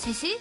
3시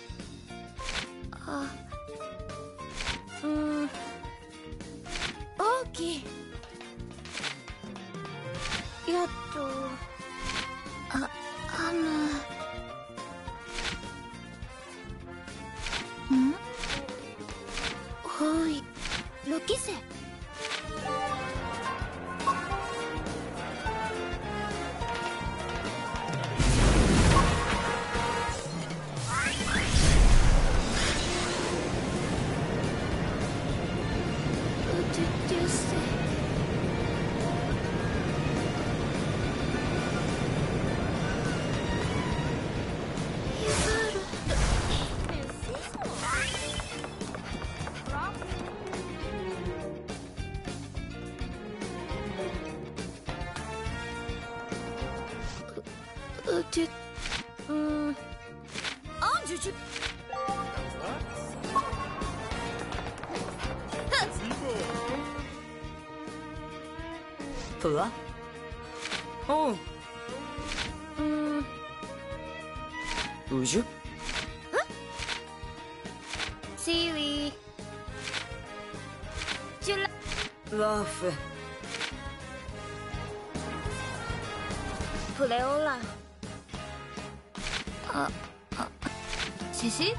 和。哦，嗯，乌鸦。Siri。普雷欧拉。啊啊，西西。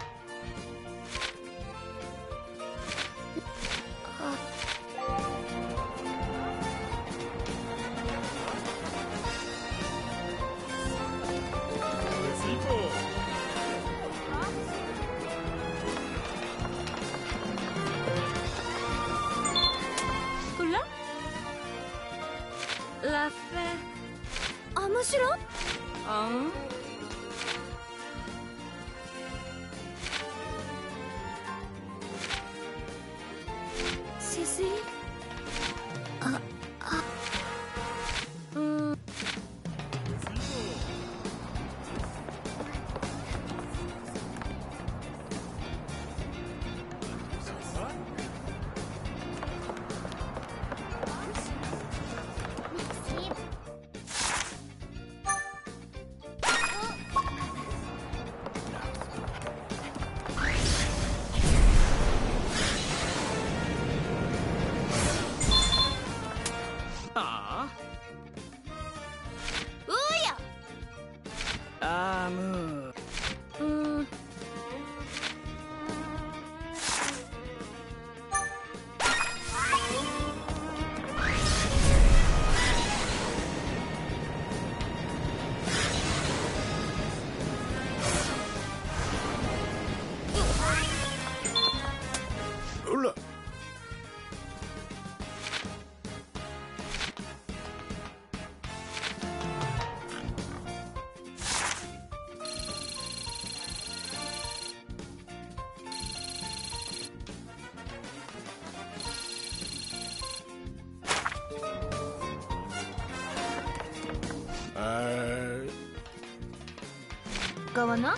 買わな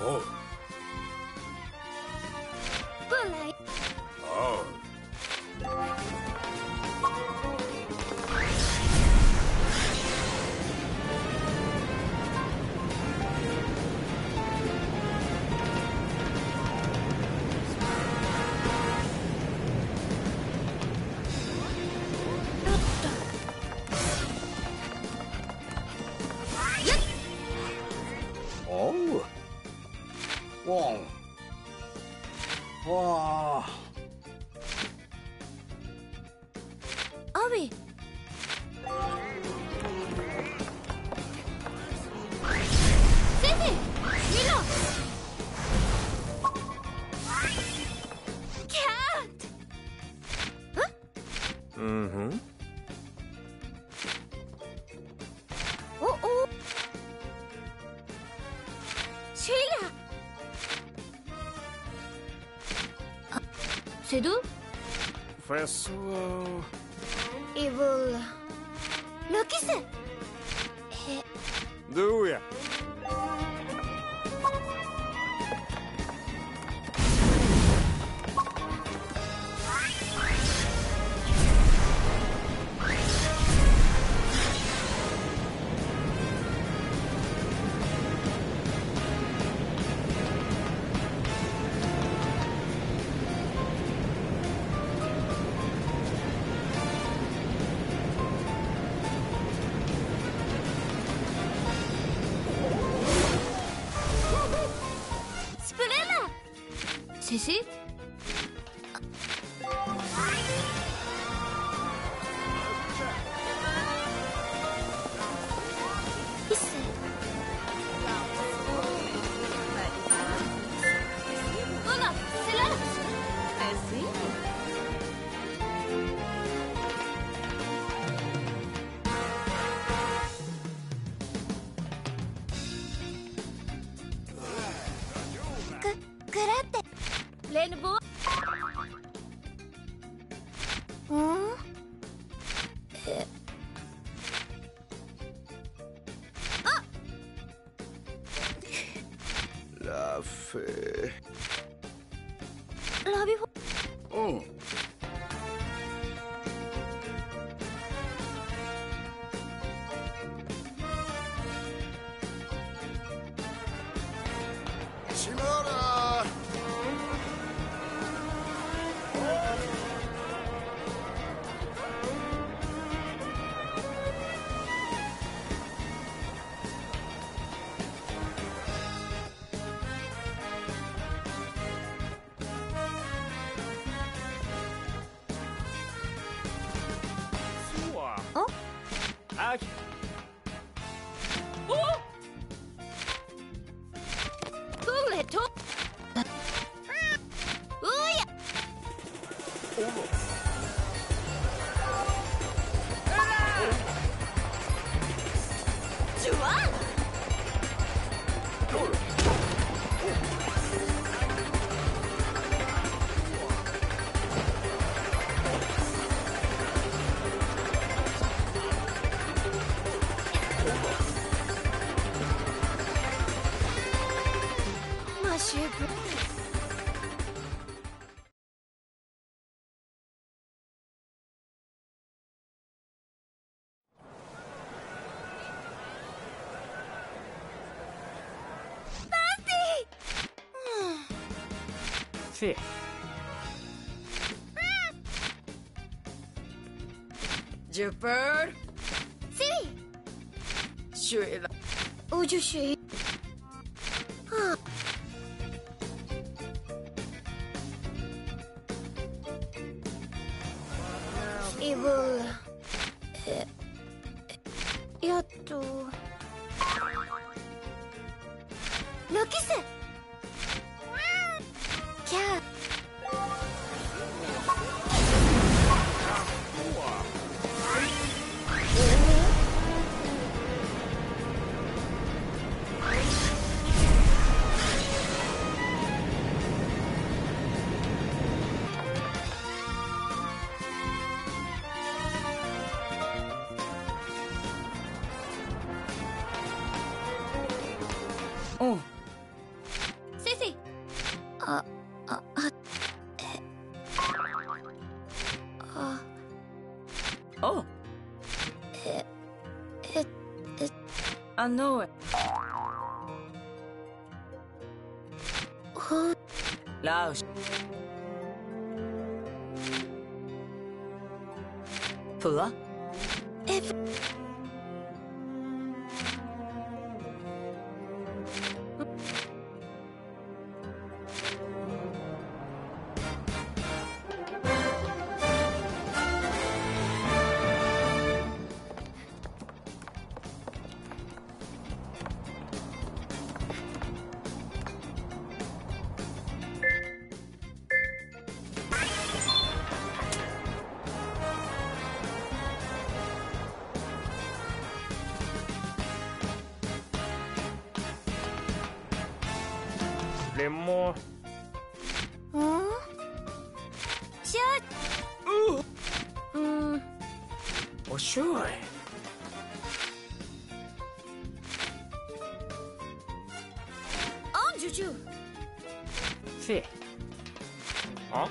おう。ワあ。アビ Cedu? Pessoal. Evil. Lokis! Duia! çeşit Ben Bo. Hmm? Ah! La fée. L'avez-vous Oh. Shimura! Ooh. C'est. Jupiter, Si! 水了。Où je suis? Ah. Evil. Eh, eh, やっと。おえ、え、え、あの、ほ、ラウシ。プワえ、レモうんしゃうん、おしょい。あんじゅじゅせ。あ？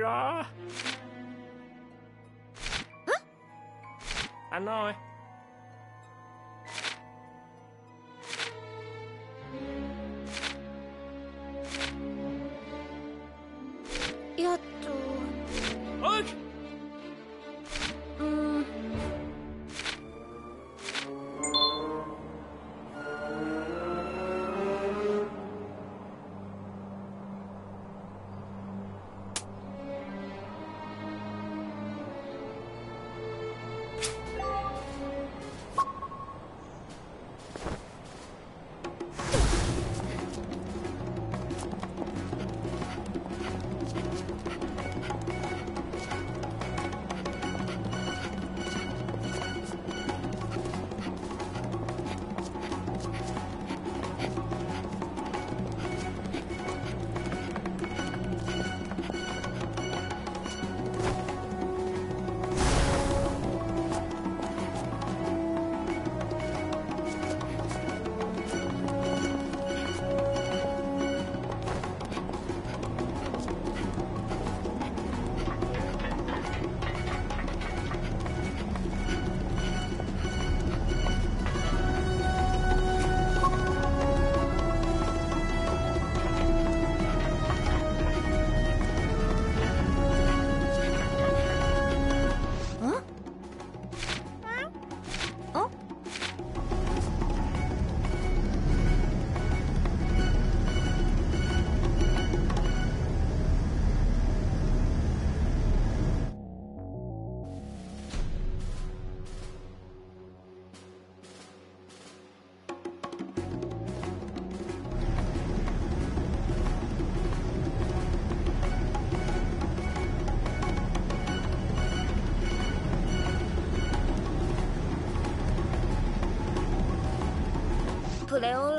シュラあのプレオ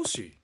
様おし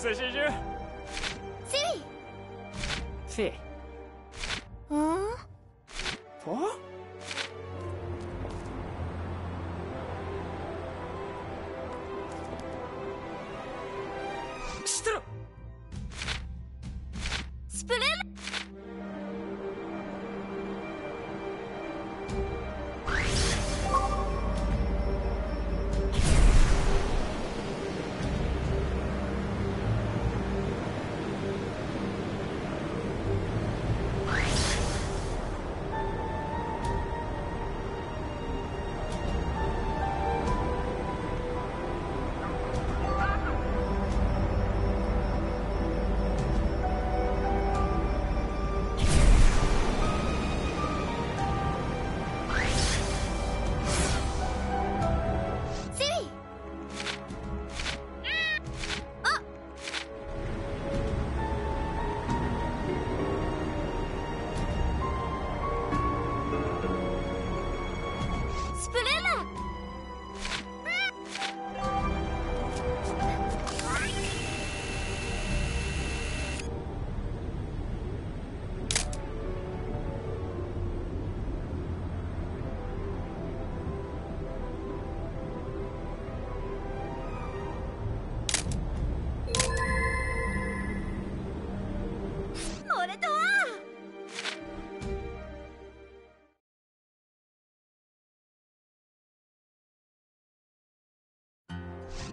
久しじゃシリフ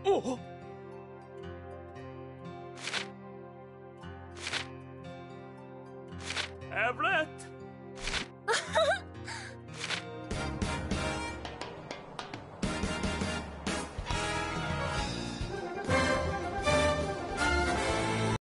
おっ。